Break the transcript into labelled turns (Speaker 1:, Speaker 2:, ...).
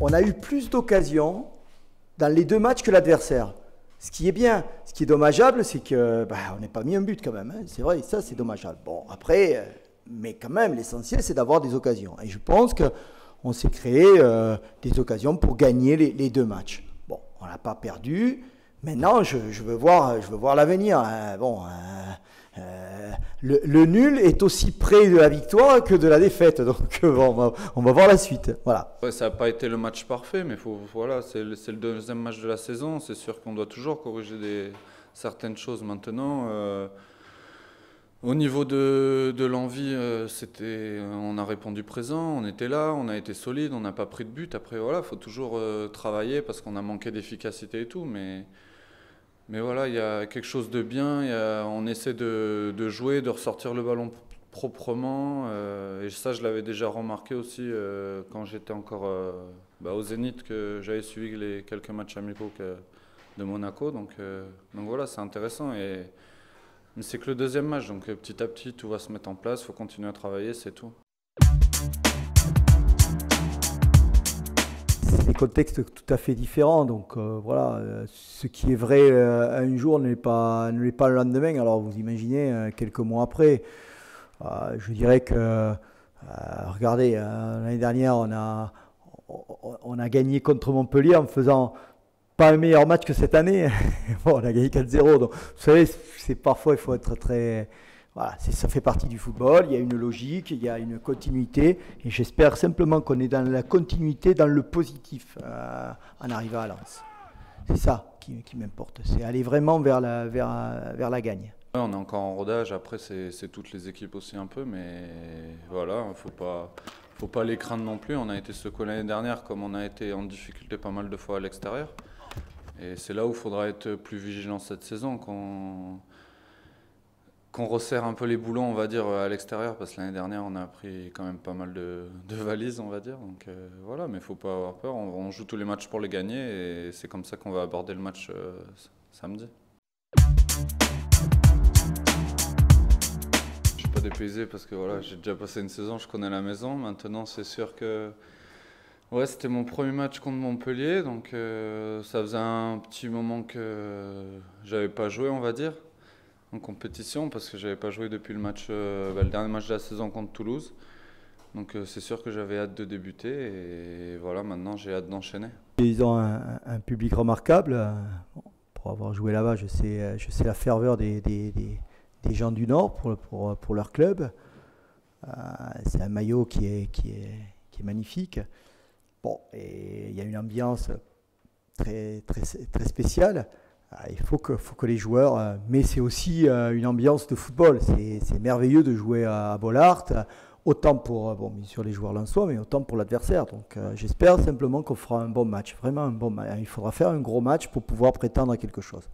Speaker 1: on a eu plus d'occasions dans les deux matchs que l'adversaire. Ce qui est bien, ce qui est dommageable, c'est que bah, on n'est pas mis un but quand même. Hein. C'est vrai, ça c'est dommageable. Bon, après, euh, mais quand même, l'essentiel c'est d'avoir des occasions. Et je pense que on s'est créé euh, des occasions pour gagner les, deux matchs. Bon, on n'a pas perdu. Maintenant, je, veux voir, je veux voir l'avenir. Hein. Bon, euh, le, nul est aussi près de la victoire que de la défaite. Donc, on, va, on, va, voir la suite. Voilà.
Speaker 2: ça n'a pas été le match parfait, mais voilà, c'est le, deuxième match de la saison. C'est sûr qu'on doit toujours corriger certaines choses maintenant. Au niveau de, l'envie, euh, on a répondu présent, on était là, on a été solide, on n'a pas pris de but. Après, voilà, il faut toujours euh, travailler parce qu'on a manqué d'efficacité et tout. Mais, mais voilà, il y a quelque chose de bien. On essaie de, jouer, de ressortir le ballon proprement. Euh, et ça, je l'avais déjà remarqué aussi quand j'étais encore bah, au Zénith, que j'avais suivi les quelques matchs amicaux de Monaco. Donc, donc voilà, c'est intéressant. Et, mais c'est que le deuxième match, donc euh, petit à petit, tout va se mettre en place, il faut continuer à travailler, c'est tout.
Speaker 1: Des contextes tout à fait différents, donc euh, voilà, euh, ce qui est vrai un jour pas, ne l'est pas le lendemain, alors vous imaginez quelques mois après. je dirais que, regardez, l'année dernière, on a, on a gagné contre Montpellier en faisant pas un meilleur match que cette année. bon, on a gagné 4-0. Donc, vous savez, c'est parfois, il faut être très. Voilà, ça fait partie du football. Il y a une logique, il y a une continuité. Et j'espère simplement qu'on est dans la continuité, dans le positif euh, en arrivant à Lens. C'est ça qui, m'importe. C'est aller vraiment vers la, gagne.
Speaker 2: on est encore en rodage. Après, c'est toutes les équipes aussi un peu. Mais voilà, il ne faut pas faut pas les craindre non plus. On a été secoué l'année dernière, comme on a été en difficulté pas mal de fois à l'extérieur. Et c'est là où il faudra être plus vigilant cette saison, qu'on resserre un peu les boulons, on va dire, à l'extérieur, parce que l'année dernière, on a pris quand même pas mal de, valises, on va dire. Donc euh, voilà, mais il faut pas avoir peur. On, joue tous les matchs pour les gagner, et c'est comme ça qu'on va aborder le match euh, samedi. Je suis pas dépaysé parce que voilà, j'ai déjà passé une saison, je connais la maison. Maintenant, c'est sûr que Ouais, c'était mon premier match contre Montpellier, donc euh, ça faisait un petit moment que j'avais pas joué, on va dire, en compétition, parce que j'avais pas joué depuis le match, euh, bah, le dernier match de la saison contre Toulouse. Donc euh, c'est sûr que j'avais hâte de débuter et voilà, maintenant j'ai hâte d'enchaîner.
Speaker 1: Ils ont un, public remarquable. Pour avoir joué là-bas, je sais, je sais la ferveur des, gens du Nord pour, leur club. c'est un maillot qui est, magnifique. Bon, et il y a une ambiance très spéciale. Ah, il faut que, faut que les joueurs, euh, mais c'est aussi euh, une ambiance de football. C'est merveilleux de jouer à Bollard, autant pour, euh, bon, les joueurs soi, mais autant pour l'adversaire. Donc j'espère simplement qu'on fera un bon match, vraiment un bon match. Il faudra faire un gros match pour pouvoir prétendre à quelque chose.